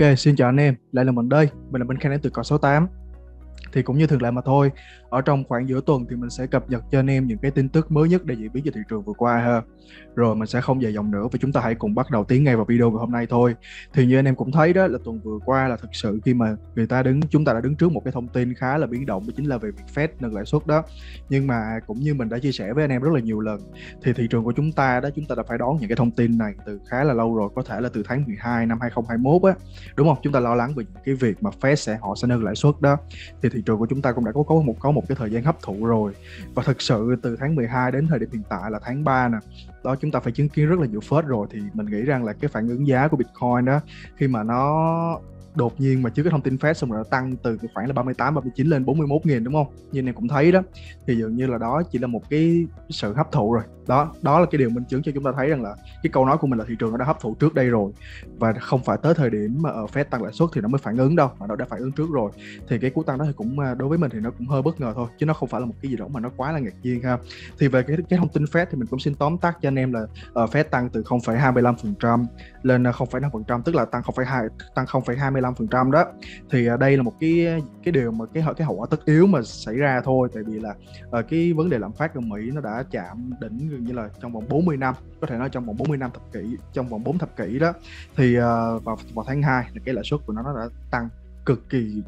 Ok, xin chào anh em, lại là mình đây, mình là Minh Khang đến từ cò 68 thì cũng như thường lệ mà thôi. Ở trong khoảng giữa tuần thì mình sẽ cập nhật cho anh em những cái tin tức mới nhất để diễn biến cho thị trường vừa qua ha. Rồi mình sẽ không dài dòng nữa và chúng ta hãy cùng bắt đầu tiến ngay vào video ngày hôm nay thôi. Thì như anh em cũng thấy đó, là tuần vừa qua là thực sự khi mà người ta đứng, chúng ta đã đứng trước một cái thông tin khá là biến động, đó chính là về việc Fed nâng lãi suất đó. Nhưng mà cũng như mình đã chia sẻ với anh em rất là nhiều lần, thì thị trường của chúng ta đó, chúng ta đã phải đón những cái thông tin này từ khá là lâu rồi, có thể là từ tháng 12 năm 2021 á. Đúng không? Chúng ta lo lắng về những cái việc mà Fed sẽ, họ sẽ nâng lãi suất đó. Thì thị trường của chúng ta cũng đã có có một có một cái thời gian hấp thụ rồi. Và thực sự từ tháng 12 đến thời điểm hiện tại là tháng 3 nè, đó, chúng ta phải chứng kiến rất là nhiều phớt rồi. Thì mình nghĩ rằng là cái phản ứng giá của Bitcoin đó, khi mà nó đột nhiên mà trước cái thông tin Fed xong rồi nó tăng từ khoảng là 38 39 lên 41 nghìn đúng không? Như anh em cũng thấy đó thì dường như là đó chỉ là một cái sự hấp thụ rồi. Đó, đó là cái điều minh chứng cho chúng ta thấy rằng là cái câu nói của mình là thị trường nó đã hấp thụ trước đây rồi và không phải tới thời điểm mà ở Fed tăng lãi suất thì nó mới phản ứng đâu mà nó đã phản ứng trước rồi. Thì cái cú tăng đó thì cũng ờ, đối với mình thì nó cũng hơi bất ngờ thôi chứ nó không phải là một cái gì đó mà nó quá là ngạc nhiên ha. Thì về cái cái thông tin Fed thì mình cũng xin tóm tắt cho anh em là uh, Fed tăng từ 0,25% lên 0,5% tức là tăng 0,2 tăng 0,25 15% đó. Thì à, đây là một cái cái điều mà cái cái hậu quả tất yếu mà xảy ra thôi. Tại vì là ờ, cái vấn đề lạm phát ở Mỹ nó đã chạm đỉnh gần như là trong vòng 40 năm, có thể nói trong vòng 40 năm thập kỷ, trong vòng 4 thập kỷ đó. Thì ờ, vào vào tháng 2 là cái lãi suất của nó nó đã tăng cực kỳ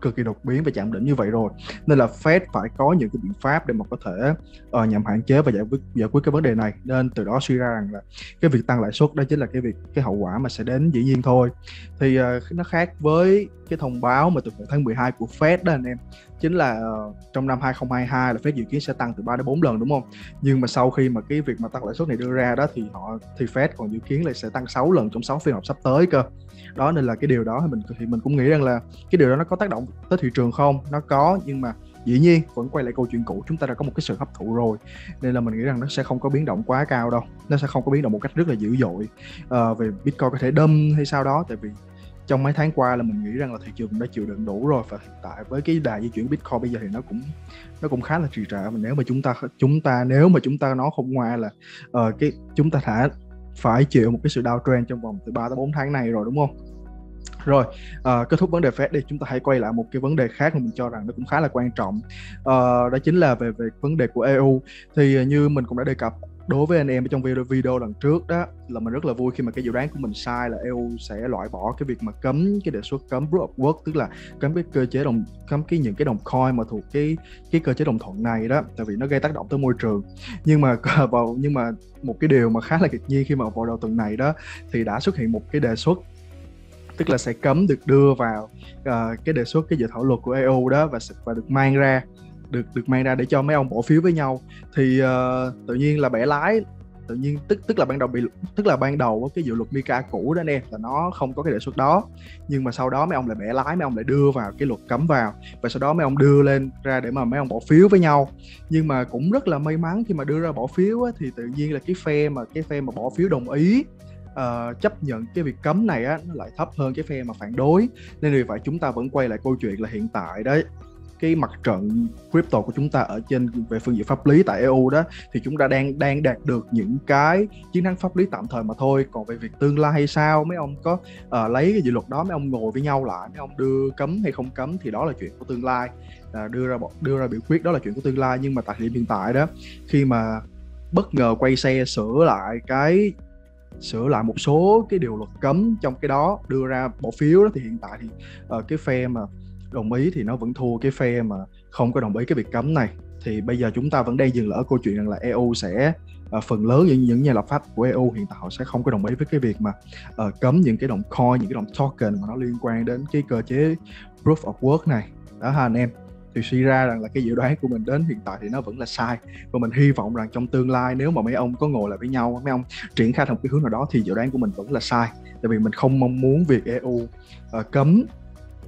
cực kỳ đột biến và chạm đỉnh như vậy rồi nên là Fed phải có những cái biện pháp để mà có thể uh, nhằm hạn chế và giải quyết giải quyết cái vấn đề này nên từ đó suy ra rằng là cái việc tăng lãi suất đó chính là cái việc cái hậu quả mà sẽ đến dĩ nhiên thôi thì uh, nó khác với cái thông báo mà từ tháng 12 của Fed đó anh em chính là uh, trong năm 2022 là Fed dự kiến sẽ tăng từ 3 đến 4 lần đúng không? Nhưng mà sau khi mà cái việc mà tăng lãi suất này đưa ra đó thì họ thì Fed còn dự kiến là sẽ tăng 6 lần trong 6 phiên họp sắp tới cơ. Đó nên là cái điều đó thì mình thì mình cũng nghĩ rằng là cái điều đó nó có tác động tới thị trường không? Nó có nhưng mà dĩ nhiên vẫn quay lại câu chuyện cũ chúng ta đã có một cái sự hấp thụ rồi. Nên là mình nghĩ rằng nó sẽ không có biến động quá cao đâu. Nó sẽ không có biến động một cách rất là dữ dội. Uh, về bitcoin có thể đâm hay sao đó tại vì trong mấy tháng qua là mình nghĩ rằng là thị trường đã chịu đựng đủ rồi. Và hiện tại với cái đà di chuyển Bitcoin bây giờ thì nó cũng nó cũng khá là trì trệ. Và nếu mà chúng ta chúng ta nếu mà chúng ta nó không ngoa là uh, cái chúng ta thả phải chịu một cái sự downtrend trong vòng từ 3 tới 4 tháng này rồi đúng không? Rồi, uh, kết thúc vấn đề Fed đi, chúng ta hãy quay lại một cái vấn đề khác mà mình cho rằng nó cũng khá là quan trọng. Uh, đó chính là về về vấn đề của EU. Thì ờ, như mình cũng đã đề cập đối với anh em ở trong video video lần trước đó là mình rất là vui khi mà cái dự đoán của mình sai là EU sẽ loại bỏ cái việc mà cấm cái đề xuất cấm proof of work tức là cấm cái cơ chế đồng cấm cái những cái đồng coin mà thuộc cái cái cơ chế đồng thuận này đó tại vì nó gây tác động tới môi trường nhưng mà vào nhưng mà một cái điều mà khá là ngạc nhiên khi mà vào đầu tuần này đó thì đã xuất hiện một cái đề xuất tức là sẽ cấm được đưa vào uh, cái đề xuất cái dự thảo luật của EU đó và và được mang ra được được mang ra để cho mấy ông bỏ phiếu với nhau. Thì uh, tự nhiên là bẻ lái tự nhiên tức tức là ban đầu bị tức là ban đầu cái dự luật Mika cũ đó nè là nó không có cái đề xuất đó. Nhưng mà sau đó mấy ông lại bẻ lái mấy ông lại đưa vào cái luật cấm vào. Và sau đó mấy ông đưa lên ra để mà mấy ông bỏ phiếu với nhau. Nhưng mà cũng rất là may mắn khi mà đưa ra bỏ phiếu á, thì tự nhiên là cái phe mà cái phe mà bỏ phiếu đồng ý uh, chấp nhận cái việc cấm này á nó lại thấp hơn cái phe mà phản đối. Nên vì vậy chúng ta vẫn quay lại câu chuyện là hiện tại đấy. Cái mặt trận crypto của chúng ta ở trên về phương diện pháp lý tại EU đó thì chúng ta đang đang đạt được những cái chiến thắng pháp lý tạm thời mà thôi. Còn về việc tương lai hay sao mấy ông có uh, lấy cái dự luật đó mấy ông ngồi với nhau lại mấy ông đưa cấm hay không cấm thì đó là chuyện của tương lai. À, đưa ra đưa ra biểu quyết đó là chuyện của tương lai. Nhưng mà tại điểm hiện tại đó khi mà bất ngờ quay xe sửa lại cái sửa lại một số cái điều luật cấm trong cái đó đưa ra bỏ phiếu đó thì hiện tại thì uh, cái phe mà đồng ý thì nó vẫn thua cái phe mà không có đồng ý cái việc cấm này. Thì bây giờ chúng ta vẫn đang dừng lại ở câu chuyện rằng là EU sẽ uh, phần lớn những những nhà lập pháp của EU hiện tại họ sẽ không có đồng ý với cái việc mà uh, cấm những cái đồng coin những cái đồng token mà nó liên quan đến cái cơ chế proof of work này. Đó ha anh em thì suy ra rằng là cái dự đoán của mình đến hiện tại thì nó vẫn là sai. Và mình hy vọng rằng trong tương lai nếu mà mấy ông có ngồi lại với nhau mấy ông triển khai thành cái hướng nào đó thì dự đoán của mình vẫn là sai. Tại vì mình không mong muốn việc EU uh, ờ, cấm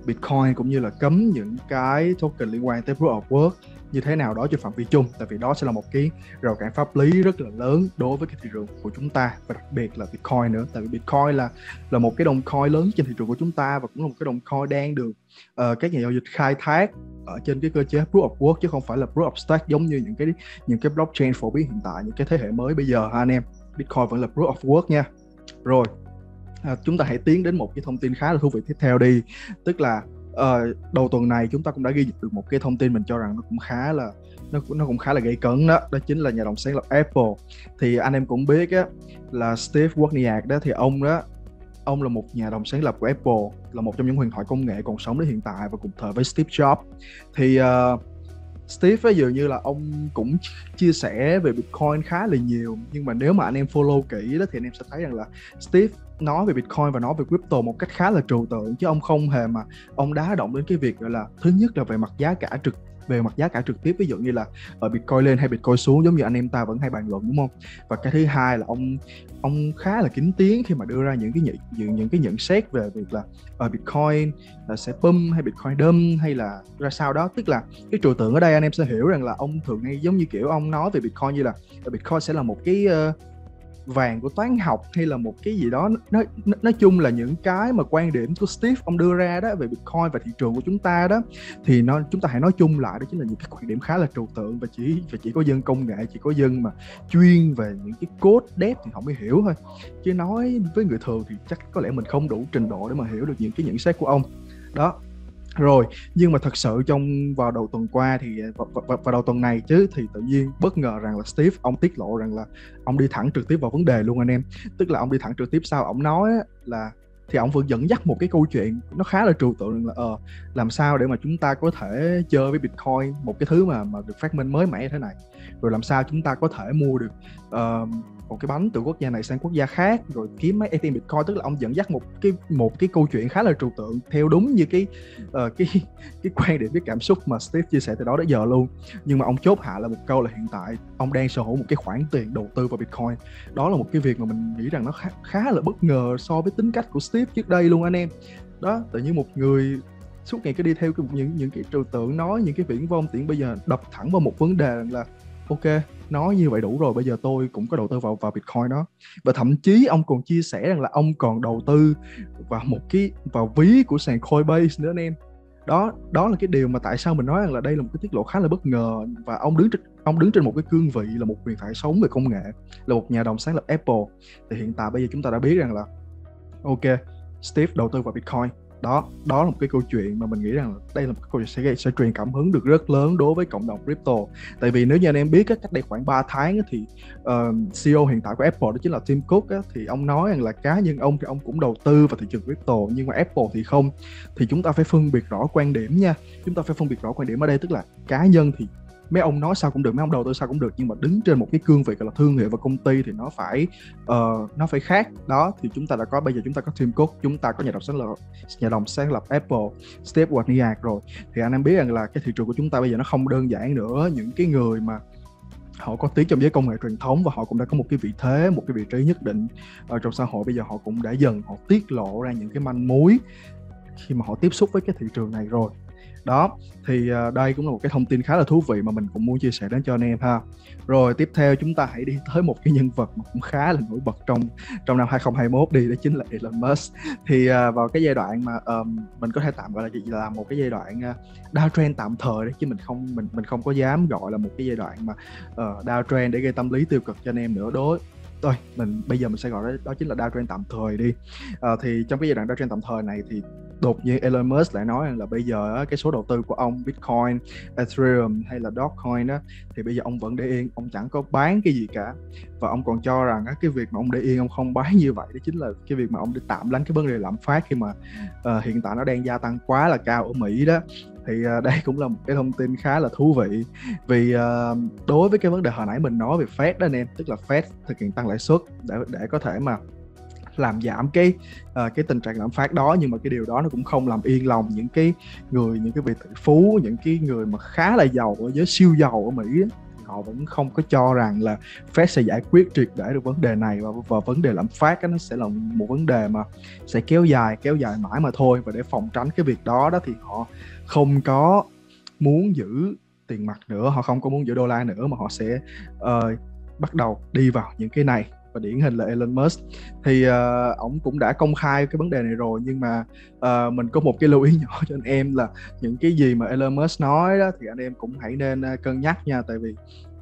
Bitcoin cũng như là cấm những cái token liên quan tới Proof of Work như thế nào đó trên phạm vi chung tại vì đó sẽ là một cái rào cản pháp lý rất là lớn đối với cái thị trường của chúng ta và đặc biệt là Bitcoin nữa. Tại vì Bitcoin là là một cái đồng coin lớn trên thị trường của chúng ta và cũng là một cái đồng coin đang được uh, các nhà giao dịch khai thác ở trên cái cơ chế proof of work chứ không phải là proof of stake giống như những cái những cái blockchain phổ biến hiện tại những cái thế hệ mới bây giờ ha anh em. Bitcoin vẫn là proof of work nha. Rồi à, chúng ta hãy tiến đến một cái thông tin khá là thú vị tiếp theo đi tức là uh, đầu tuần này chúng ta cũng đã ghi được một cái thông tin mình cho rằng nó cũng khá là nó nó cũng khá là gây cấn đó đó chính là nhà đồng sáng lập Apple. Thì anh em cũng biết á là Steve Wozniak đó thì ông đó ông là một nhà đồng sáng lập của Apple là một trong những huyền thoại công nghệ còn sống đến hiện tại và cùng thời với Steve Jobs. Thì uh, Steve ấy, dường như là ông cũng chia sẻ về Bitcoin khá là nhiều. Nhưng mà nếu mà anh em follow kỹ đó thì anh em sẽ thấy rằng là Steve nói về Bitcoin và nói về crypto một cách khá là trừu tượng. Chứ ông không hề mà ông đá động đến cái việc gọi là thứ nhất là về mặt giá cả trực về mặt giá cả trực tiếp ví dụ như là ở Bitcoin lên hay Bitcoin xuống giống như anh em ta vẫn hay bàn luận đúng không? Và cái thứ hai là ông ông khá là kín tiếng khi mà đưa ra những cái nhận những cái nhận xét về việc là ở Bitcoin là sẽ bum hay Bitcoin đâm hay là ra sao đó. Tức là cái trừu tượng ở đây anh em sẽ hiểu rằng là ông thường hay giống như kiểu ông nói về Bitcoin như là Bitcoin sẽ là một cái uh, vàng của toán học hay là một cái gì đó nói nói chung là những cái mà quan điểm của Steve ông đưa ra đó về Bitcoin và thị trường của chúng ta đó, thì nó, chúng ta hãy nói chung lại đó, chính là những cái quan điểm khá là trừu tượng và chỉ và chỉ có dân công nghệ, chỉ có dân mà chuyên về những cái code dev thì họ mới hiểu thôi. Chứ nói với người thường thì chắc có lẽ mình không đủ trình độ để mà hiểu được những cái nhận xét của ông. Đó rồi nhưng mà thật sự trong vào đầu tuần qua thì à, vào, vào, vào đầu tuần này chứ thì tự nhiên bất ngờ rằng là Steve ông tiết lộ rằng là ông đi thẳng trực tiếp vào vấn đề luôn anh em. Tức là ông đi thẳng trực tiếp sau ông nói là thì ông vẫn dẫn dắt một cái câu chuyện nó khá là trừu tượng là ờ làm sao để mà chúng ta có thể chơi với bitcoin một cái thứ mà mà được phát minh mới mẻ thế này. Rồi làm sao chúng ta có thể mua được uh, một cái bánh từ quốc gia này sang quốc gia khác rồi kiếm mấy ATM Bitcoin tức là ông dẫn dắt một cái một cái câu chuyện khá là trừu tượng theo đúng như cái uh, cái cái quan điểm cái cảm xúc mà Steve chia sẻ từ đó đến giờ luôn. Nhưng mà ông chốt hạ là một câu là hiện tại ông đang sở hữu một cái khoản tiền đầu tư vào Bitcoin. Đó là một cái việc mà mình nghĩ rằng nó khá, khá là bất ngờ so với tính cách của Steve trước đây luôn anh em. Đó tự nhiên một người suốt ngày cứ đi theo những những cái trừu tượng nói những cái viễn vông tiện bây giờ đập thẳng vào một vấn đề là ok, nói như vậy đủ rồi, bây giờ tôi cũng có đầu tư vào vào bitcoin đó. Và thậm chí ông còn chia sẻ rằng là ông còn đầu tư vào một cái, vào ví của sàn coinbase nữa anh em. Đó đó là cái điều mà tại sao mình nói rằng là đây là một cái tiết lộ khá là bất ngờ và ông đứng trên, ông đứng trên một cái cương vị là một huyền thoại sống về công nghệ, là một nhà đồng sáng lập Apple. Thì hiện tại bây giờ chúng ta đã biết rằng là, ok, Steve đầu tư vào Bitcoin đó đó là một cái câu chuyện mà mình nghĩ rằng đây là một cái câu chuyện sẽ sẽ truyền cảm hứng được rất lớn đối với cộng đồng crypto. Tại vì nếu như anh em biết cách đây khoảng 3 tháng thì uh, CEO hiện tại của Apple đó chính là Tim Cook á, thì ông nói rằng là cá nhân ông thì ông cũng đầu tư vào thị trường crypto nhưng mà Apple thì không. Thì chúng ta phải phân biệt rõ quan điểm nha. Chúng ta phải phân biệt rõ quan điểm ở đây tức là cá nhân thì mấy ông nói sao cũng được mấy ông đầu tư sao cũng được nhưng mà đứng trên một cái cương vị gọi là thương hiệu và công ty thì nó phải uh, nó phải khác. Đó thì chúng ta đã có bây giờ chúng ta có Tim Cook chúng ta có nhà đồng sáng lập nhà đồng sáng lập Apple Steve Wozniak rồi. Thì anh em biết rằng là cái thị trường của chúng ta bây giờ nó không đơn giản nữa. Những cái người mà họ có tiếng trong giới công nghệ truyền thống và họ cũng đã có một cái vị thế một cái vị trí nhất định ở trong xã hội bây giờ họ cũng đã dần họ tiết lộ ra những cái manh mối khi mà họ tiếp xúc với cái thị trường này rồi đó thì ờ, đây cũng là một cái thông tin khá là thú vị mà mình cũng muốn chia sẻ đến cho anh em ha. Rồi tiếp theo chúng ta hãy đi tới một cái nhân vật mà cũng khá là nổi bật trong trong năm 2021 đi đó chính là Elon Musk. Thì uh, vào cái giai đoạn mà um, mình có thể tạm gọi là gì? Là một cái giai đoạn ờ, uh, downtrend tạm thời đấy chứ mình không mình mình không có dám gọi là một cái giai đoạn mà uh, downtrend để gây tâm lý tiêu cực cho anh em nữa. Đối thôi mình bây giờ mình sẽ gọi đó, đó chính là downtrend tạm thời đi. À, thì trong cái giai đoạn downtrend tạm thời này thì đột nhiên Elon Musk lại nói là bây giờ cái số đầu tư của ông Bitcoin, Ethereum hay là Dogecoin đó thì bây giờ ông vẫn để yên, ông chẳng có bán cái gì cả. Và ông còn cho rằng cái việc mà ông để yên ông không bán như vậy đó chính là cái việc mà ông để tạm lánh cái vấn đề lạm phát khi mà uh, hiện tại nó đang gia tăng quá là cao ở Mỹ đó thì uh, đây cũng là một cái thông tin khá là thú vị vì uh, đối với cái vấn đề hồi nãy mình nói về Fed đó anh em tức là Fed thực hiện tăng lãi suất để để có thể mà làm giảm cái uh, cái tình trạng lạm phát đó nhưng mà cái điều đó nó cũng không làm yên lòng những cái người những cái vị tỷ phú những cái người mà khá là giàu ở giới siêu giàu ở Mỹ đó, họ vẫn không có cho rằng là Fed sẽ giải quyết triệt để được vấn đề này và, và vấn đề lạm phát nó sẽ là một vấn đề mà sẽ kéo dài kéo dài mãi mà thôi. Và để phòng tránh cái việc đó đó thì họ không có muốn giữ tiền mặt nữa họ không có muốn giữ đô la nữa mà họ sẽ uh, bắt đầu đi vào những cái này và điển hình là Elon Musk. Thì uh, ổng cũng đã công khai cái vấn đề này rồi nhưng mà uh, mình có một cái lưu ý nhỏ cho anh em là những cái gì mà Elon Musk nói đó thì anh em cũng hãy nên uh, cân nhắc nha. Tại vì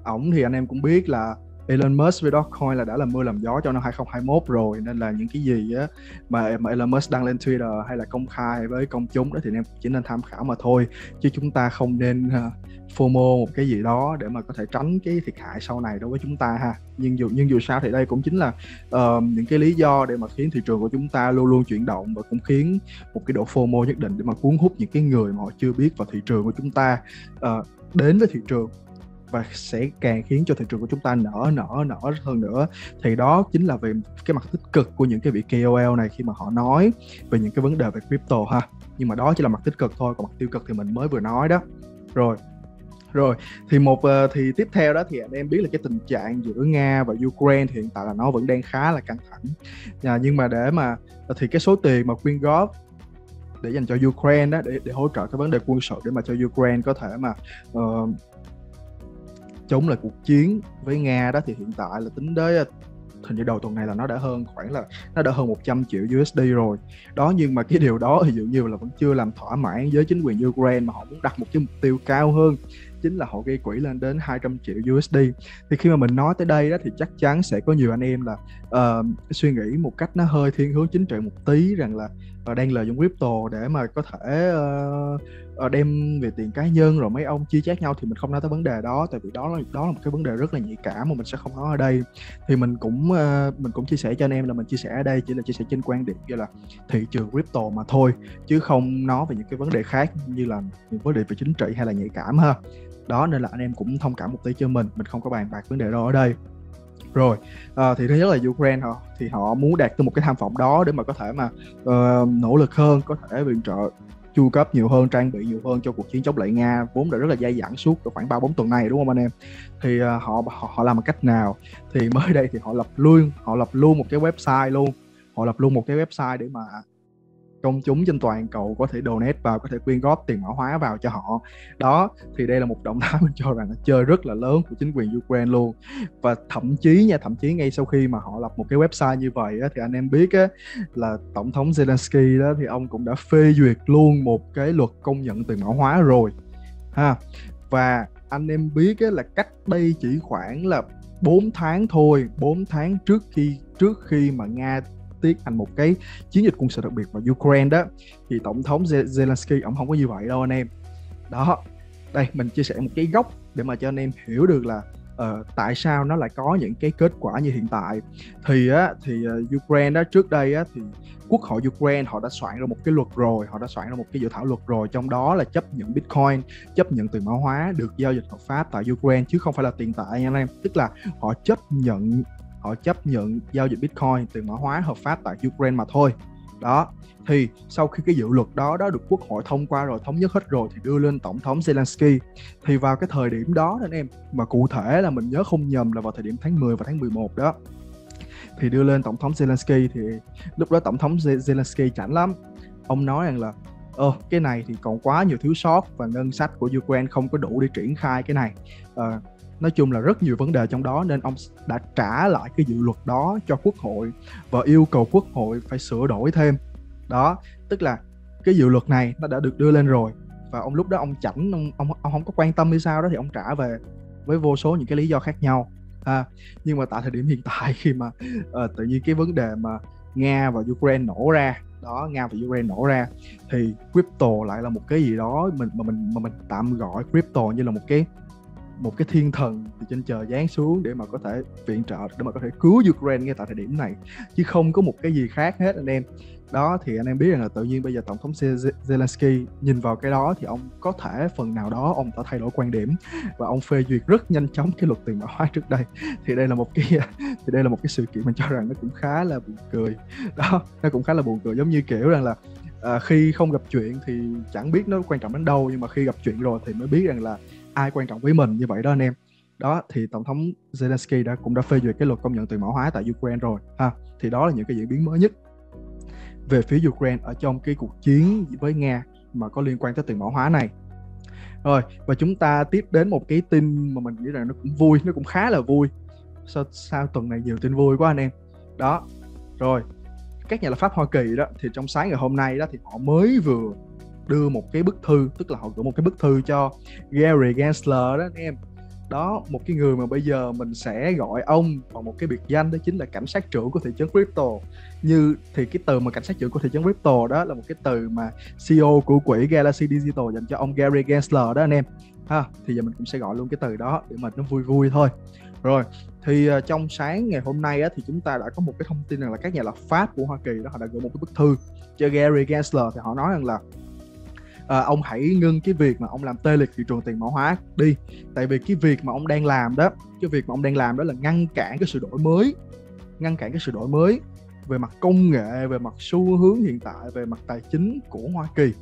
ổng thì anh em cũng biết là Elon Musk với Dogecoin là đã là mưa làm gió cho năm 2021 rồi nên là những cái gì á mà mà Elon Musk đăng lên Twitter hay là công khai với công chúng đó thì em chỉ nên tham khảo mà thôi chứ chúng ta không nên uh, FOMO một cái gì đó để mà có thể tránh cái thiệt hại sau này đối với chúng ta ha. Nhưng dù nhưng dù sao thì đây cũng chính là uh, những cái lý do để mà khiến thị trường của chúng ta luôn luôn chuyển động và cũng khiến một cái độ FOMO nhất định để mà cuốn hút những cái người mà họ chưa biết vào thị trường của chúng ta. Uh, đến với thị trường và sẽ càng khiến cho thị trường của chúng ta nở nở nở hơn nữa. Thì đó chính là về cái mặt tích cực của những cái vị KOL này khi mà họ nói về những cái vấn đề về crypto ha. Nhưng mà đó chỉ là mặt tích cực thôi còn mặt tiêu cực thì mình mới vừa nói đó. Rồi rồi thì một ờ, thì tiếp theo đó thì anh em biết là cái tình trạng giữa nga và ukraine thì hiện tại là nó vẫn đang khá là căng thẳng. À, nhưng mà để mà thì cái số tiền mà quyên góp để dành cho Ukraine đó để để hỗ trợ cái vấn đề quân sự để mà cho Ukraine có thể mà uh, chống lại cuộc chiến với Nga đó thì hiện tại là tính đến à, hình như đầu tuần này là nó đã hơn khoảng là nó đã hơn 100 triệu USD rồi. Đó nhưng mà cái điều đó thì dường như là vẫn chưa làm thỏa mãn với chính quyền Ukraine mà họ muốn đặt một cái mục tiêu cao hơn chính là họ gây quỹ lên đến 200 triệu USD thì khi mà mình nói tới đây đó thì chắc chắn sẽ có nhiều anh em là uh, suy nghĩ một cách nó hơi thiên hướng chính trị một tí rằng là uh, đang lợi dụng crypto để mà có thể uh, đem về tiền cá nhân rồi mấy ông chia chác nhau thì mình không nói tới vấn đề đó tại vì đó là đó là một cái vấn đề rất là nhạy cảm mà mình sẽ không nói ở đây. Thì mình cũng uh, mình cũng chia sẻ cho anh em là mình chia sẻ ở đây chỉ là chia sẻ trên quan điểm như là thị trường crypto mà thôi chứ không nói về những cái vấn đề khác như là những vấn đề về chính trị hay là nhạy cảm ha. Đó nên là anh em cũng thông cảm một tí cho mình mình không có bàn bạc vấn đề đó ở đây rồi à, thì thứ nhất là Ukraine họ thì họ muốn đạt tới một cái tham vọng đó để mà có thể mà uh, nỗ lực hơn có thể viện trợ chu cấp nhiều hơn trang bị nhiều hơn cho cuộc chiến chống lại nga vốn đã rất là dai dẳng suốt khoảng ba bốn tuần này đúng không anh em? Thì uh, họ, họ họ làm một cách nào? Thì mới đây thì họ lập luôn họ lập luôn một cái website luôn họ lập luôn một cái website để mà công chúng trên toàn cầu có thể donate vào có thể quyên góp tiền mã hóa vào cho họ. Đó thì đây là một động thái mình cho rằng là chơi rất là lớn của chính quyền Ukraine luôn. Và thậm chí nha thậm chí ngay sau khi mà họ lập một cái website như vậy á, thì anh em biết á, là tổng thống Zelensky đó thì ông cũng đã phê duyệt luôn một cái luật công nhận tiền mã hóa rồi ha. Và anh em biết á, là cách đây chỉ khoảng là 4 tháng thôi 4 tháng trước khi trước khi mà Nga tiết thành một cái chiến dịch quân sự đặc biệt vào Ukraine đó. Thì tổng thống Zelensky ông không có như vậy đâu anh em. Đó đây mình chia sẻ một cái góc để mà cho anh em hiểu được là uh, tại sao nó lại có những cái kết quả như hiện tại. Thì á thì uh, Ukraine đó trước đây á thì quốc hội Ukraine họ đã soạn ra một cái luật rồi họ đã soạn ra một cái dự thảo luật rồi trong đó là chấp nhận Bitcoin chấp nhận tiền mã hóa được giao dịch hợp pháp tại Ukraine chứ không phải là tiền tệ nha anh em. Tức là họ chấp nhận họ chấp nhận giao dịch Bitcoin tiền mã hóa hợp pháp tại Ukraine mà thôi. Đó thì sau khi cái dự luật đó đó được quốc hội thông qua rồi thống nhất hết rồi thì đưa lên tổng thống Zelensky. Thì vào cái thời điểm đó anh em mà cụ thể là mình nhớ không nhầm là vào thời điểm tháng 10 và tháng 11 đó thì đưa lên tổng thống Zelensky thì lúc đó tổng thống Zelensky chảnh lắm. Ông nói rằng là ờ cái này thì còn quá nhiều thiếu sót và ngân sách của Ukraine không có đủ để triển khai cái này. À, nói chung là rất nhiều vấn đề trong đó nên ông đã trả lại cái dự luật đó cho quốc hội và yêu cầu quốc hội phải sửa đổi thêm. Đó tức là cái dự luật này nó đã được đưa lên rồi và ông lúc đó ông chảnh ông ông, ông không có quan tâm hay sao đó thì ông trả về với vô số những cái lý do khác nhau. À, nhưng mà tại thời điểm hiện tại khi mà uh, tự nhiên cái vấn đề mà nga và ukraine nổ ra đó nga và ukraine nổ ra thì crypto lại là một cái gì đó mình mà mình mà mình tạm gọi crypto như là một cái một cái thiên thần từ trên trời giáng xuống để mà có thể viện trợ để mà có thể cứu Ukraine ngay tại thời điểm này chứ không có một cái gì khác hết anh em. Đó thì anh em biết rằng là tự nhiên bây giờ tổng thống Zelensky nhìn vào cái đó thì ông có thể phần nào đó ông đã thay đổi quan điểm và ông phê duyệt rất nhanh chóng cái luật tiền mã hóa trước đây. Thì đây là một cái thì đây là một cái sự kiện mình cho rằng nó cũng khá là buồn cười. Đó nó cũng khá là buồn cười giống như kiểu rằng là à, khi không gặp chuyện thì chẳng biết nó quan trọng đến đâu nhưng mà khi gặp chuyện rồi thì mới biết rằng là ai quan trọng với mình như vậy đó anh em. Đó, thì tổng thống Zelensky đã cũng đã phê duyệt cái luật công nhận tiền mã hóa tại Ukraine rồi, ha. Thì đó là những cái diễn biến mới nhất về phía Ukraine ở trong cái cuộc chiến với Nga mà có liên quan tới tiền mã hóa này. Rồi, và chúng ta tiếp đến một cái tin mà mình nghĩ rằng nó cũng vui, nó cũng khá là vui. Sao sao tuần này nhiều tin vui quá anh em. Đó, rồi, các nhà lập pháp Hoa Kỳ đó, thì trong sáng ngày hôm nay đó thì họ mới vừa đưa một cái bức thư tức là họ gửi một cái bức thư cho Gary Gensler đó anh em. Đó một cái người mà bây giờ mình sẽ gọi ông bằng một cái biệt danh đó chính là cảnh sát trưởng của thị trấn crypto như thì cái từ mà cảnh sát trưởng của thị trấn crypto đó là một cái từ mà CEO của quỹ Galaxy Digital dành cho ông Gary Gensler đó anh em. Ha thì giờ mình cũng sẽ gọi luôn cái từ đó để mình nó vui vui thôi. Rồi thì uh, trong sáng ngày hôm nay á, thì chúng ta đã có một cái thông tin rằng là các nhà lập pháp của Hoa Kỳ đó họ đã gửi một cái bức thư cho Gary Gensler thì họ nói rằng là à, ông hãy ngưng cái việc mà ông làm tê liệt thị trường tiền mã hóa đi. Tại vì cái việc mà ông đang làm đó cái việc mà ông đang làm đó là ngăn cản cái sự đổi mới ngăn cản cái sự đổi mới về mặt công nghệ về mặt xu hướng hiện tại về mặt tài chính của Hoa Kỳ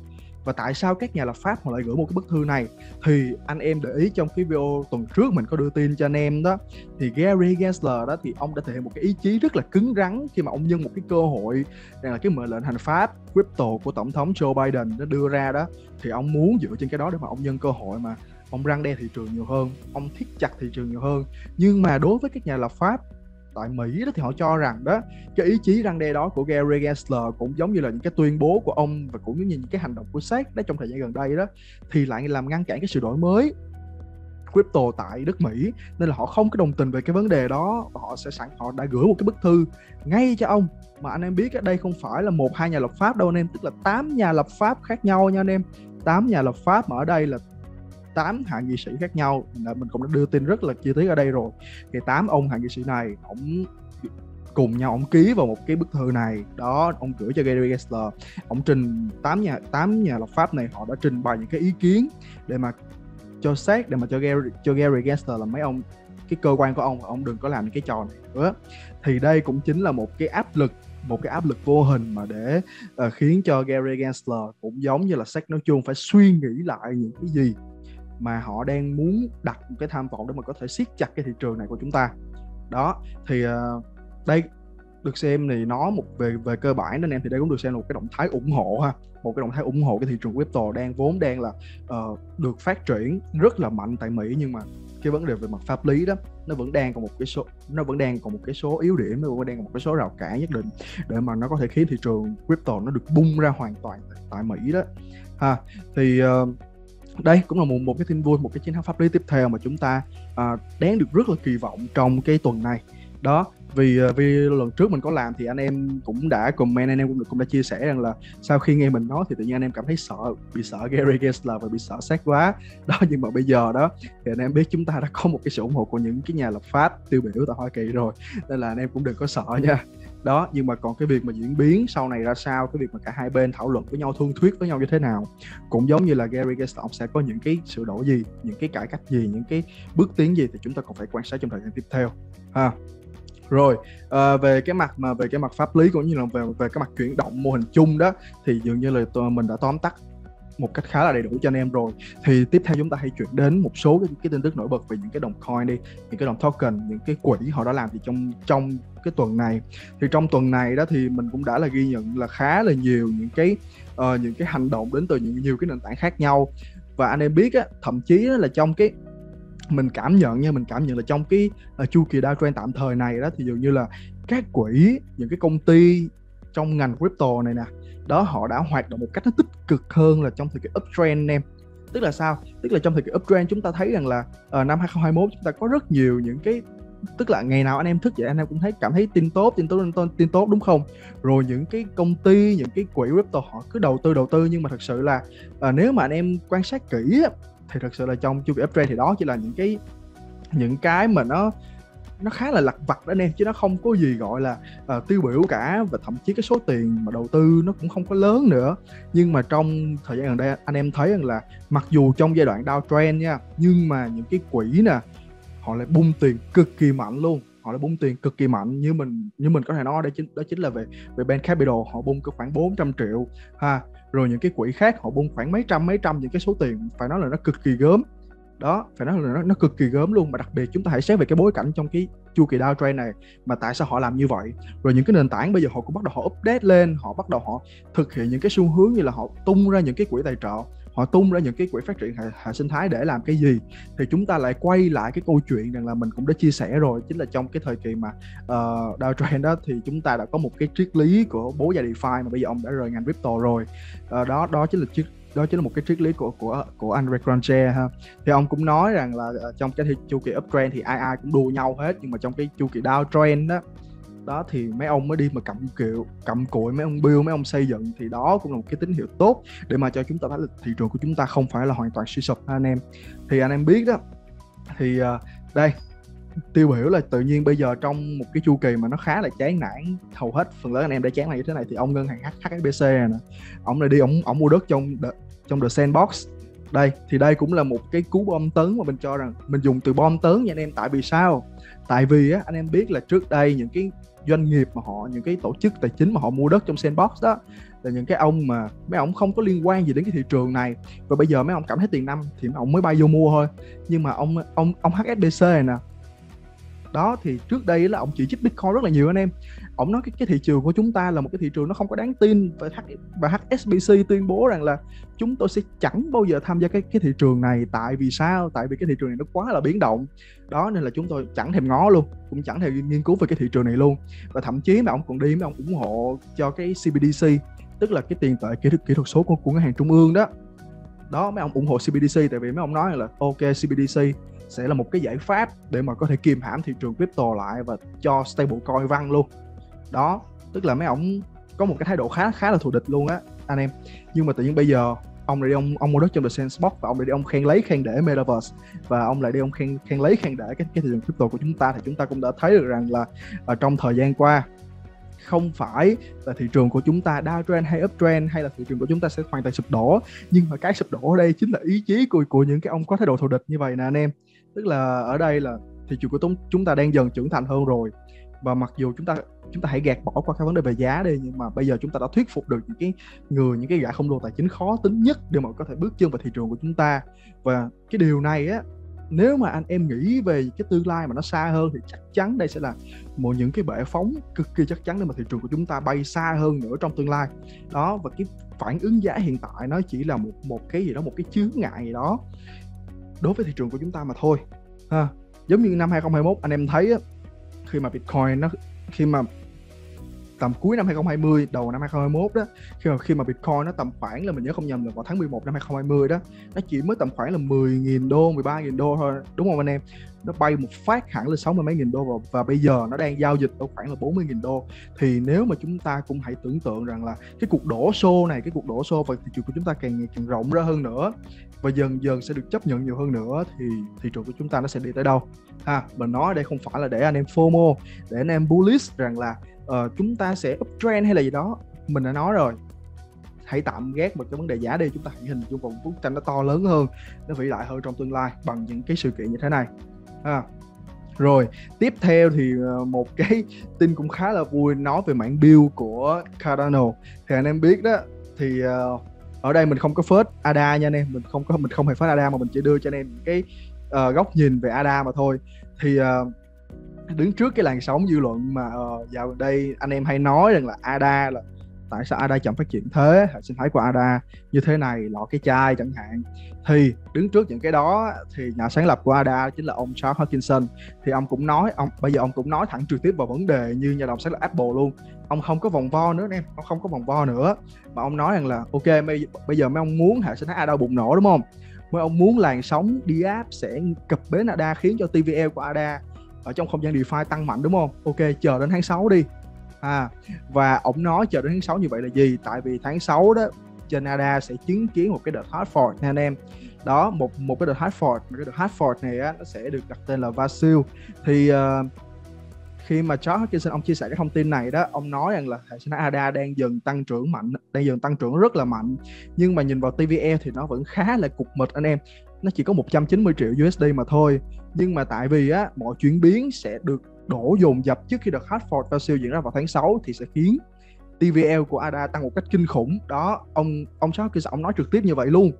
và tại sao các nhà lập pháp họ lại gửi một cái bức thư này? Thì anh em để ý trong cái video tuần trước mình có đưa tin cho anh em đó, thì Gary Gensler đó, thì ông đã thể hiện một cái ý chí rất là cứng rắn khi mà ông nhân một cái cơ hội, rằng là cái mệnh lệnh hành pháp, crypto của tổng thống Joe Biden nó đưa ra đó, thì ông muốn dựa trên cái đó để mà ông nhân cơ hội mà ông răng đe thị trường nhiều hơn, ông thiết chặt thị trường nhiều hơn. Nhưng mà đối với các nhà lập pháp tại Mỹ đó thì họ cho rằng đó, cái ý chí răng đe đó của Gary Gensler cũng giống như là những cái tuyên bố của ông và cũng như những cái hành động của SEC đó trong thời gian gần đây đó, thì lại làm ngăn cản cái sự đổi mới crypto tại đất Mỹ. Nên là họ không có đồng tình về cái vấn đề đó và họ sẽ sẵn, họ đã gửi một cái bức thư ngay cho ông. Mà anh em biết ở đây không phải là một, hai nhà lập pháp đâu anh em, tức là 8 nhà lập pháp khác nhau nha anh em. 8 nhà lập pháp mà ở đây là 8 hạ nghị sĩ khác nhau. Mình cũng đã đưa tin rất là chi tiết ở đây rồi. Thì 8 ông hạ nghị sĩ này ông cùng nhau ông ký vào một cái bức thư này. Đó ông gửi cho Gary Gensler ông trình 8 nhà 8 nhà lập pháp này họ đã trình bày những cái ý kiến để mà cho xét để mà cho Gary cho Gary Gensler là mấy ông cái cơ quan của ông ông đừng có làm những cái trò này nữa. Thì đây cũng chính là một cái áp lực một cái áp lực vô hình mà để uh, khiến cho Gary Gensler cũng giống như là sách nói chung phải suy nghĩ lại những cái gì mà họ đang muốn đặt một cái tham vọng để mà có thể siết chặt cái thị trường này của chúng ta. Đó thì uh, đây được xem thì nó một về về cơ bản nên em thì đây cũng được xem là một cái động thái ủng hộ ha một cái động thái ủng hộ cái thị trường crypto đang vốn đang là uh, được phát triển rất là mạnh tại Mỹ nhưng mà cái vấn đề về mặt pháp lý đó nó vẫn đang còn một cái số nó vẫn đang còn một cái số yếu điểm nó vẫn đang còn một cái số rào cản nhất định để mà nó có thể khiến thị trường crypto nó được bung ra hoàn toàn tại Mỹ đó. Ha thì uh, đây cũng là một một cái tin vui một cái chiến thắng pháp lý tiếp theo mà chúng ta à, đáng được rất là kỳ vọng trong cái tuần này. Đó vì à, vì lần trước mình có làm thì anh em cũng đã comment anh em cũng cũng đã chia sẻ rằng là sau khi nghe mình nói thì tự nhiên anh em cảm thấy sợ bị sợ Gary Gensler và bị sợ sát quá. Đó nhưng mà bây giờ đó thì anh em biết chúng ta đã có một cái sự ủng hộ của những cái nhà lập pháp tiêu biểu tại Hoa Kỳ rồi nên là anh em cũng đừng có sợ nha đó nhưng mà còn cái việc mà diễn biến sau này ra sao cái việc mà cả hai bên thảo luận với nhau thương thuyết với nhau như thế nào cũng giống như là Gary Gensler sẽ có những cái sự đổi gì những cái cải cách gì những cái bước tiến gì thì chúng ta còn phải quan sát trong thời gian tiếp theo ha. Rồi à, về cái mặt mà về cái mặt pháp lý cũng như là về về cái mặt chuyển động mô hình chung đó thì dường như là mình đã tóm tắt một cách khá là đầy đủ cho anh em rồi. Thì tiếp theo chúng ta hãy chuyển đến một số cái, cái tin tức nổi bật về những cái đồng coin đi những cái đồng token những cái quỹ họ đã làm thì trong trong cái tuần này. Thì trong tuần này đó thì mình cũng đã là ghi nhận là khá là nhiều những cái uh, những cái hành động đến từ những nhiều cái nền tảng khác nhau. Và anh em biết á thậm chí là trong cái mình cảm nhận nha mình cảm nhận là trong cái uh, chu kỳ downtrend tạm thời này đó thì dường như là các quỹ những cái công ty trong ngành crypto này nè đó họ đã hoạt động một cách nó tích cực hơn là trong thời kỳ uptrend em. Tức là sao? Tức là trong thời kỳ uptrend chúng ta thấy rằng là uh, năm 2021 chúng ta có rất nhiều những cái tức là ngày nào anh em thức dậy anh em cũng thấy cảm thấy tin tốt tin tốt tin tốt, tin tốt đúng không? Rồi những cái công ty những cái quỹ crypto họ cứ đầu tư đầu tư nhưng mà thật sự là uh, nếu mà anh em quan sát kỹ thì thật sự là trong chu kỳ uptrend thì đó chỉ là những cái những cái mà nó nó khá là lặt vặt đó anh em chứ nó không có gì gọi là uh, tiêu biểu cả. Và thậm chí cái số tiền mà đầu tư nó cũng không có lớn nữa. Nhưng mà trong thời gian gần đây anh em thấy rằng là mặc dù trong giai đoạn downtrend nha nhưng mà những cái quỹ nè họ lại bung tiền cực kỳ mạnh luôn. Họ lại bung tiền cực kỳ mạnh như mình như mình có thể nói đó chính đó chính là về về Ben Capital. Họ bung có khoảng 400 triệu ha. Rồi những cái quỹ khác họ bung khoảng mấy trăm mấy trăm những cái số tiền phải nói là nó cực kỳ gớm đó phải nói là nó, nó cực kỳ gớm luôn. Mà đặc biệt chúng ta hãy xét về cái bối cảnh trong cái chu kỳ downtrend này mà tại sao họ làm như vậy? Rồi những cái nền tảng bây giờ họ cũng bắt đầu họ update lên họ bắt đầu họ thực hiện những cái xu hướng như là họ tung ra những cái quỹ tài trợ họ tung ra những cái quỹ phát triển hệ, hệ sinh thái để làm cái gì? Thì chúng ta lại quay lại cái câu chuyện rằng là mình cũng đã chia sẻ rồi. Chính là trong cái thời kỳ mà ờ, uh, downtrend đó thì chúng ta đã có một cái triết lý của bố già DeFi mà bây giờ ông đã rời ngành crypto rồi. Uh, đó đó chính là triết đó chính là một cái triết lý của của của Andre Ray ha. Thì ông cũng nói rằng là ờ, trong cái chu kỳ uptrend thì ai ai cũng đua nhau hết, nhưng mà trong cái chu kỳ downtrend đó đó thì mấy ông mới đi mà cầm kiệu cầm cụi mấy ông build, mấy ông xây dựng thì đó cũng là một cái tín hiệu tốt để mà cho chúng ta thấy là thị trường của chúng ta không phải là hoàn toàn suy sụp anh em. Thì anh em biết đó, thì ờ, đây tiêu biểu là tự nhiên bây giờ trong một cái chu kỳ mà nó khá là chán nản, hầu hết phần lớn anh em đã chán này như thế này, thì ông ngân hàng HSBC này nè, ông này đi, ông ông mua đất trong trong the sandbox. Đây, thì đây cũng là một cái cú bom tấn mà mình cho rằng, mình dùng từ bom tấn nha anh em, tại vì sao? Tại vì á, anh em biết là trước đây những cái doanh nghiệp mà họ, những cái tổ chức tài chính mà họ mua đất trong sandbox đó, là những cái ông mà mấy ông không có liên quan gì đến cái thị trường này. Và bây giờ mấy ông cảm thấy tiền năm thì mấy ông mới bay vô mua thôi. Nhưng mà ông ông ông HSBC này nè đó thì trước đây là ông chỉ trích Bitcoin rất là nhiều anh em. Ông nói cái, cái thị trường của chúng ta là một cái thị trường nó không có đáng tin và, H, và HSBC tuyên bố rằng là chúng tôi sẽ chẳng bao giờ tham gia cái cái thị trường này. Tại vì sao? Tại vì cái thị trường này nó quá là biến động. Đó nên là chúng tôi chẳng thèm ngó luôn cũng chẳng thèm nghiên cứu về cái thị trường này luôn. Và thậm chí mà ông còn đi mấy ông ủng hộ cho cái CBDC tức là cái tiền tệ kỹ thuật kỹ thuật số của, của ngân hàng trung ương đó. Đó mấy ông ủng hộ CBDC tại vì mấy ông nói là ok CBDC sẽ là một cái giải pháp để mà có thể kiềm hãm thị trường crypto lại và cho stablecoin văng luôn. Đó, tức là mấy ông có một cái thái độ khá khá là thù địch luôn á, anh em. Nhưng mà tự nhiên bây giờ, ông lại đi ông ông mua đất trong the sandbox và ông lại đi ông khen lấy khen để metaverse và ông lại đi ông khen khen lấy khen để cái cái thị trường crypto của chúng ta thì chúng ta cũng đã thấy được rằng là ở trong thời gian qua không phải là thị trường của chúng ta downtrend hay uptrend hay là thị trường của chúng ta sẽ hoàn toàn sụp đổ. Nhưng mà cái sụp đổ ở đây chính là ý chí của của những cái ông có thái độ thù địch như vậy nè, anh em. Tức là ở đây là thị trường của chúng ta đang dần trưởng thành hơn rồi. Và mặc dù chúng ta chúng ta hãy gạt bỏ qua cái vấn đề về giá đi, nhưng mà bây giờ chúng ta đã thuyết phục được những cái người, những cái gã không đồ tài chính khó tính nhất để mà có thể bước chân vào thị trường của chúng ta. Và cái điều này á nếu mà anh em nghĩ về cái tương lai mà nó xa hơn thì chắc chắn đây sẽ là một những cái bệ phóng cực kỳ chắc chắn để mà thị trường của chúng ta bay xa hơn nữa trong tương lai. Đó và cái phản ứng giá hiện tại nó chỉ là một một cái gì đó một cái chướng ngại gì đó đối với thị trường của chúng ta mà thôi ha. Giống như năm 2021 anh em thấy á, khi mà Bitcoin nó khi mà tầm cuối năm 2020 đầu năm 2021 đó, khi mà khi mà Bitcoin nó tầm khoảng là mình nhớ không nhầm là vào tháng 11 năm 2020 đó, nó chỉ mới tầm khoảng là 10.000 đô 13.000 đô thôi, đúng không anh em? Nó bay một phát hẳn lên 60 mấy nghìn đô và, và bây giờ nó đang giao dịch ở khoảng là 40 nghìn đô. Thì nếu mà chúng ta cũng hãy tưởng tượng rằng là cái cuộc đổ xô này cái cuộc đổ xô và thị trường của chúng ta càng ngày càng rộng ra hơn nữa và dần dần sẽ được chấp nhận nhiều hơn nữa thì thị trường của chúng ta nó sẽ đi tới đâu? Ha mình nói đây không phải là để anh em FOMO để anh em bullish rằng là uh, chúng ta sẽ uptrend hay là gì đó. Mình đã nói rồi. Hãy tạm gác một cái vấn đề giá đi chúng ta hãy hình dung một bức tranh nó to lớn hơn nó vĩ đại hơn trong tương lai bằng những cái sự kiện như thế này ha rồi tiếp theo thì ờ, một cái tin cũng khá là vui nói về mảng build của Cardano. Thì anh em biết đó thì ờ, ở đây mình không có phớt ADA nha anh em mình không có mình không hề phớt ADA mà mình chỉ đưa cho anh em cái uh, góc nhìn về ADA mà thôi. Thì uh, đứng trước cái làn sóng dư luận mà uh, dạo gần đây anh em hay nói rằng là ADA là tại sao ADA chậm phát triển thế? Hệ sinh thái của ADA như thế này lọ cái chai chẳng hạn. Thì đứng trước những cái đó thì nhà sáng lập của ADA chính là ông Charles Hutchinson. Thì ông cũng nói ông bây giờ ông cũng nói thẳng trực tiếp vào vấn đề như nhà đồng sáng lập Apple luôn. Ông không có vòng vo nữa em ông không có vòng vo nữa. Mà ông nói rằng là ok bây, bây giờ mấy ông muốn hệ sinh thái ADA bùng nổ đúng không? Mấy ông muốn làn sóng đi áp sẽ cập bến ADA khiến cho TVL e của ADA ở trong không gian DeFi tăng mạnh đúng không? Ok chờ đến tháng 6 đi à, và ông nói chờ đến tháng 6 như vậy là gì? Tại vì tháng 6 đó trên sẽ chứng kiến một cái đợt hard fork nha anh em. Đó một một cái đợt hard fork mà cái đợt hard fork này á, nó sẽ được đặt tên là Vasil. Thì uh, khi mà Charles Hutchinson ông chia sẻ cái thông tin này đó ông nói rằng là hệ sinh thái ADA đang dần tăng trưởng mạnh đang dần tăng trưởng rất là mạnh. Nhưng mà nhìn vào TVL thì nó vẫn khá là cục mịch anh em. Nó chỉ có 190 triệu USD mà thôi. Nhưng mà tại vì á mọi chuyển biến sẽ được đổ dồn dập trước khi đợt Hartford siêu diễn ra vào tháng 6 thì sẽ khiến TVL của ADA tăng một cách kinh khủng. Đó ông ông Charles kia ông nói trực tiếp như vậy luôn.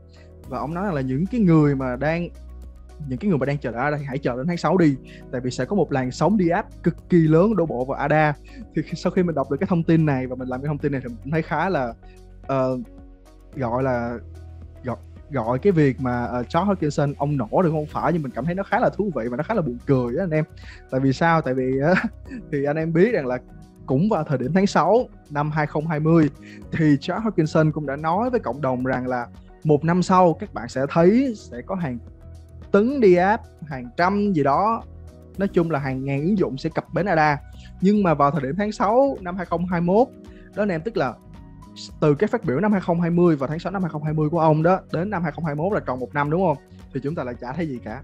Và ông nói là những cái người mà đang những cái người mà đang chờ đợi ADA thì hãy chờ đến tháng 6 đi. Tại vì sẽ có một làn sóng đi áp cực kỳ lớn đổ bộ vào ADA thì sau khi mình đọc được cái thông tin này và mình làm cái thông tin này thì mình thấy khá là uh, gọi là gọi cái việc mà uh, Charles Hutchinson ông nổ được không phải nhưng mình cảm thấy nó khá là thú vị và nó khá là buồn cười á anh em. Tại vì sao? Tại vì uh, thì anh em biết rằng là cũng vào thời điểm tháng 6 năm 2020 thì Charles Hutchinson cũng đã nói với cộng đồng rằng là một năm sau các bạn sẽ thấy sẽ có hàng tấn đi app hàng trăm gì đó nói chung là hàng ngàn ứng dụng sẽ cập bến ADA nhưng mà vào thời điểm tháng 6 năm 2021 đó anh em tức là từ cái phát biểu năm 2020 và tháng 6 năm 2020 của ông đó đến năm 2021 là tròn một năm đúng không? Thì chúng ta lại chả thấy gì cả.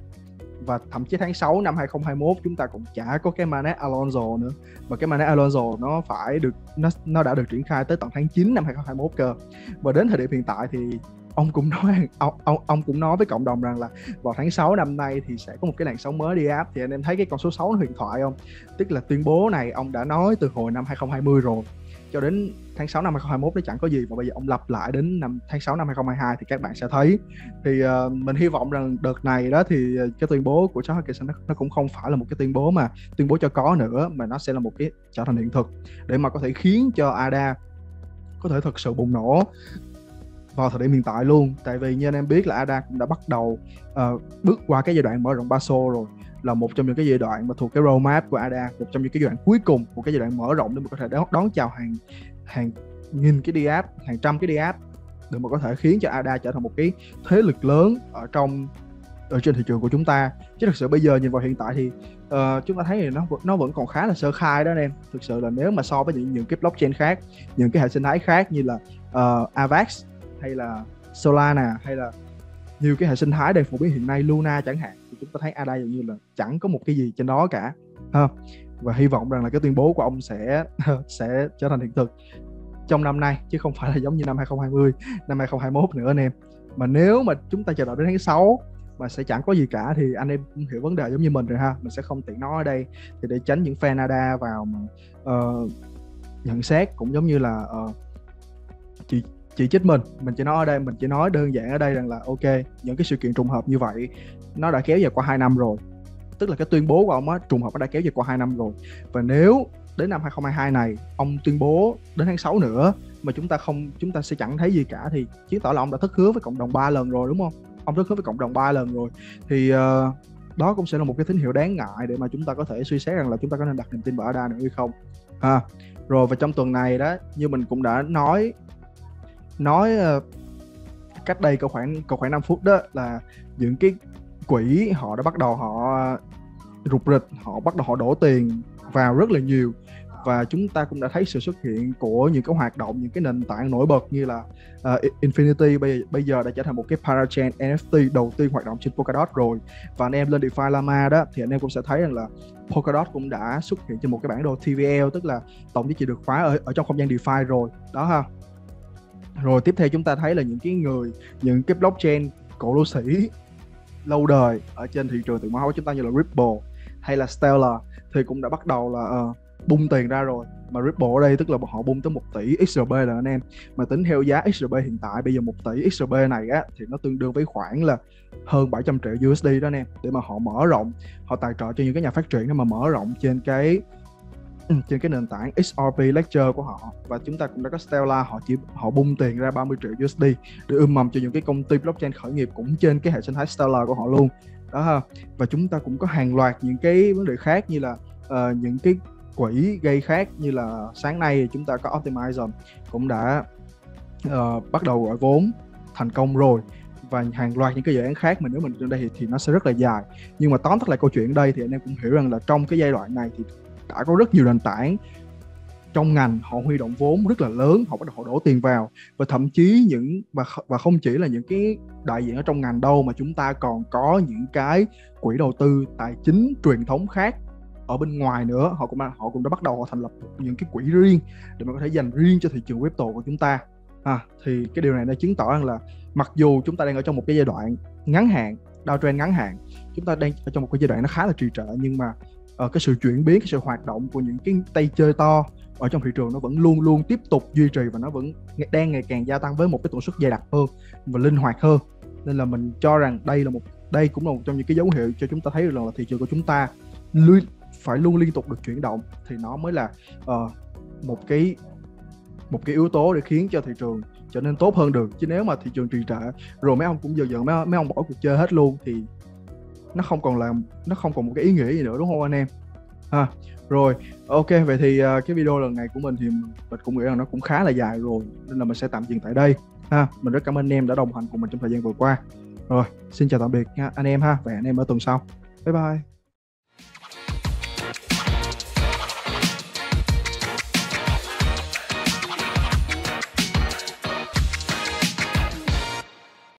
Và thậm chí tháng 6 năm 2021 chúng ta cũng chả có cái Manet Alonso nữa. Và cái Manet Alonso nó phải được nó nó đã được triển khai tới tận tháng 9 năm 2021 cơ. Và đến thời điểm hiện tại thì ông cũng nói ông, ông ông cũng nói với cộng đồng rằng là vào tháng 6 năm nay thì sẽ có một cái làn sóng mới đi áp. Thì anh em thấy cái con số 6 huyền thoại không? Tức là tuyên bố này ông đã nói từ hồi năm 2020 rồi cho đến tháng 6 năm 2021 nó chẳng có gì. Và bây giờ ông lặp lại đến năm tháng 6 năm 2022 thì các bạn sẽ thấy. Thì uh, mình hy vọng rằng đợt này đó thì ờ, cái tuyên bố của Charles Hawkins nó, nó cũng không phải là một cái tuyên bố mà tuyên bố cho có nữa mà nó sẽ là một cái trở thành hiện thực để mà có thể khiến cho ADA có thể thực sự bùng nổ vào thời điểm hiện tại luôn. Tại vì như anh em biết là ADA cũng đã bắt đầu uh, bước qua cái giai đoạn mở rộng ba xô rồi là một trong những cái giai đoạn mà thuộc cái roadmap của ADA một trong những cái giai đoạn cuối cùng của cái giai đoạn mở rộng để mà có thể đón, đón chào hàng hàng nghìn cái đi app hàng trăm cái đi app để mà có thể khiến cho ADA trở thành một cái thế lực lớn ở trong ở trên thị trường của chúng ta. Chứ thực sự bây giờ nhìn vào hiện tại thì uh, chúng ta thấy thì nó nó vẫn còn khá là sơ khai đó anh em. Thực sự là nếu mà so với những những cái blockchain khác những cái hệ sinh thái khác như là uh, Avax hay là Solana hay là nhiều cái hệ sinh thái đang phổ biến hiện nay Luna chẳng hạn chúng ta thấy ADA dường như là chẳng có một cái gì trên đó cả ha. Và hy vọng rằng là cái tuyên bố của ông sẽ sẽ trở thành hiện thực trong năm nay chứ không phải là giống như năm 2020 năm 2021 nữa anh em. Mà nếu mà chúng ta chờ đợi đến tháng 6 mà sẽ chẳng có gì cả thì anh em cũng hiểu vấn đề giống như mình rồi ha. Mình sẽ không tiện nói ở đây. Thì để tránh những fan ADA vào mà uh, nhận xét cũng giống như là uh, chỉ chỉ trích mình. Mình chỉ nói ở đây mình chỉ nói đơn giản ở đây rằng là ok những cái sự kiện trùng hợp như vậy nó đã kéo dài qua 2 năm rồi. Tức là cái tuyên bố của ông á trùng hợp nó đã kéo dài qua 2 năm rồi. Và nếu đến năm 2022 này ông tuyên bố đến tháng 6 nữa mà chúng ta không chúng ta sẽ chẳng thấy gì cả thì chứng tỏ là ông đã thất hứa với cộng đồng ba lần rồi đúng không? Ông thất hứa với cộng đồng ba lần rồi. Thì uh, đó cũng sẽ là một cái tín hiệu đáng ngại để mà chúng ta có thể suy xét rằng là chúng ta có nên đặt niềm tin vào Ada nữa hay không. Ha rồi và trong tuần này đó như mình cũng đã nói nói uh, cách đây có khoảng có khoảng 5 phút đó là những cái quỹ họ đã bắt đầu họ rụt rịch họ bắt đầu họ đổ tiền vào rất là nhiều. Và chúng ta cũng đã thấy sự xuất hiện của những cái hoạt động những cái nền tảng nổi bật như là uh, Infinity bây giờ, bây giờ đã trở thành một cái parachain NFT đầu tiên hoạt động trên Polkadot rồi. Và anh em lên DeFi Llama đó thì anh em cũng sẽ thấy rằng là Polkadot cũng đã xuất hiện trên một cái bản đồ TVL tức là tổng giá trị được khóa ở, ở trong không gian DeFi rồi. Đó ha. Rồi tiếp theo chúng ta thấy là những cái người những cái blockchain cổ lô sĩ lâu đời ở trên thị trường tiền mã hóa chúng ta như là Ripple hay là Stellar thì cũng đã bắt đầu là uh, bung tiền ra rồi. Mà Ripple ở đây tức là họ bung tới 1 tỷ XRP là anh em. Mà tính theo giá XRP hiện tại bây giờ 1 tỷ XRP này á thì nó tương đương với khoảng là hơn 700 triệu USD đó anh em. Để mà họ mở rộng họ tài trợ cho những cái nhà phát triển để mà mở rộng trên cái Ừ, trên cái nền tảng XRP Ledger của họ. Và chúng ta cũng đã có Stellar họ chỉ họ bung tiền ra 30 triệu USD để ươm mầm cho những cái công ty blockchain khởi nghiệp cũng trên cái hệ sinh thái Stellar của họ luôn. Đó ha. Và chúng ta cũng có hàng loạt những cái vấn đề khác như là uh, những cái quỹ gây khác như là sáng nay chúng ta có Optimizer cũng đã uh, bắt đầu gọi vốn thành công rồi. Và hàng loạt những cái dự án khác mà nếu mình trên đây thì, thì nó sẽ rất là dài. Nhưng mà tóm tắt lại câu chuyện ở đây thì anh em cũng hiểu rằng là trong cái giai đoạn này thì đã có rất nhiều nền tảng trong ngành họ huy động vốn rất là lớn họ bắt đầu họ đổ tiền vào. Và thậm chí những và và không chỉ là những cái đại diện ở trong ngành đâu mà chúng ta còn có những cái quỹ đầu tư tài chính truyền thống khác ở bên ngoài nữa. Họ cũng họ cũng đã bắt đầu họ thành lập những cái quỹ riêng để mà có thể dành riêng cho thị trường crypto của chúng ta. À, thì cái điều này nó chứng tỏ rằng là mặc dù chúng ta đang ở trong một cái giai đoạn ngắn hạn downtrend ngắn hạn chúng ta đang ở trong một cái giai đoạn nó khá là trì trệ nhưng mà uh, cái sự chuyển biến cái sự hoạt động của những cái tay chơi to ở trong thị trường nó vẫn luôn luôn tiếp tục duy trì và nó vẫn đang ngày càng gia tăng với một cái tần suất dày đặc hơn và linh hoạt hơn. Nên là mình cho rằng đây là một đây cũng là một trong những cái dấu hiệu cho chúng ta thấy được là thị trường của chúng ta luôn phải luôn liên tục được chuyển động thì nó mới là uh, một cái một cái yếu tố để khiến cho thị trường trở nên tốt hơn được. Chứ nếu mà thị trường trì trệ rồi mấy ông cũng dần dần mấy, mấy ông bỏ cuộc chơi hết luôn thì nó không còn là nó không còn một cái ý nghĩa gì nữa đúng không anh em? Ha rồi ok vậy thì uh, cái video lần này của mình thì mình cũng nghĩ rằng nó cũng khá là dài rồi nên là mình sẽ tạm dừng tại đây. Ha mình rất cảm ơn anh em đã đồng hành cùng mình trong thời gian vừa qua. Rồi xin chào tạm biệt nha anh em ha và hẹn anh em ở tuần sau. Bye bye.